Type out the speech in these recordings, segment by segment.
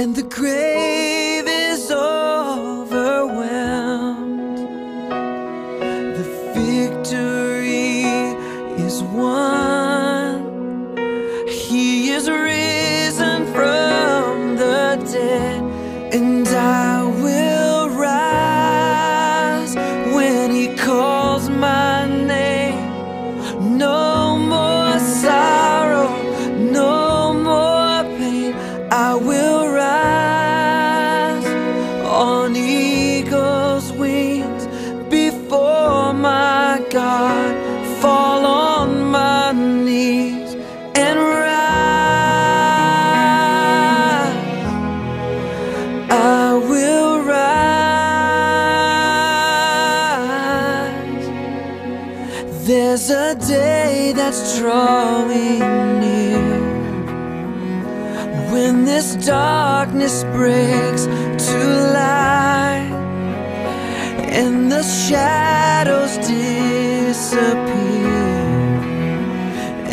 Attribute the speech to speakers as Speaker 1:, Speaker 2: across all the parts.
Speaker 1: and the grave is overwhelmed. The victory is won. He is risen from the dead, and I day that's drawing near when this darkness breaks to light and the shadows disappear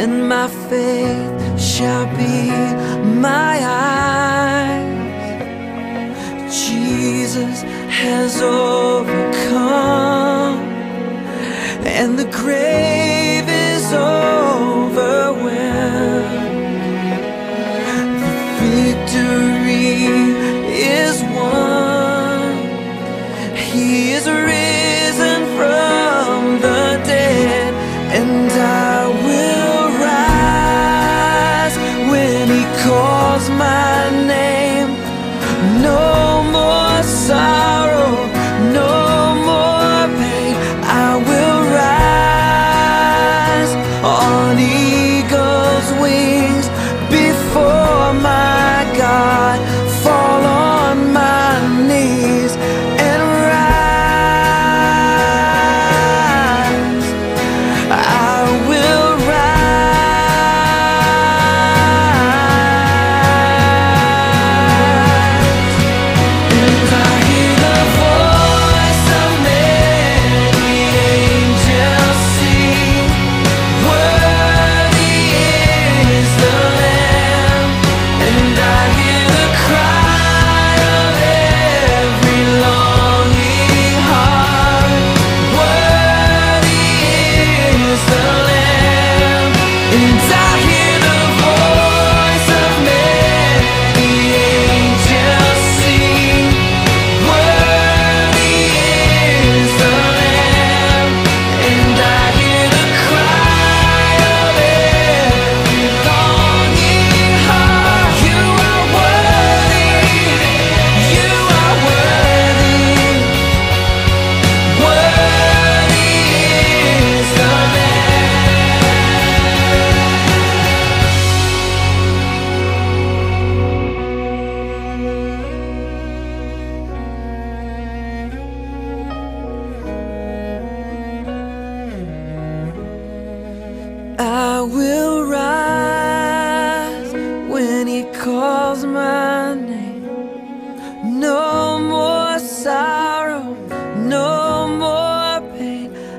Speaker 1: and my faith shall be my eyes. Jesus has overcome and the grave victory is won. He is risen from the dead, and I will rise when He calls my name.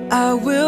Speaker 1: I will